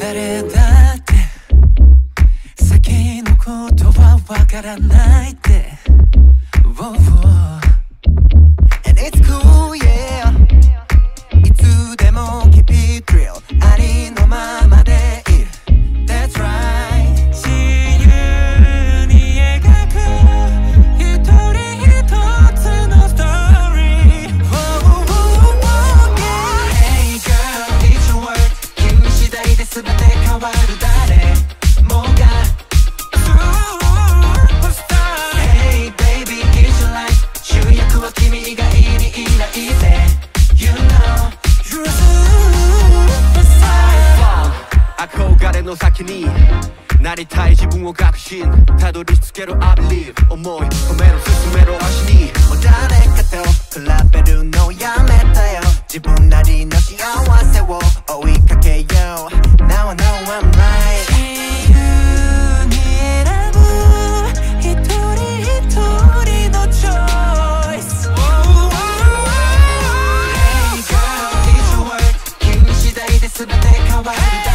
誰だって先のことはわからないって oh, oh. の先になりたい自分を確信。たどり着ける I believe 思い込める進めろ。take my body